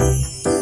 Bye.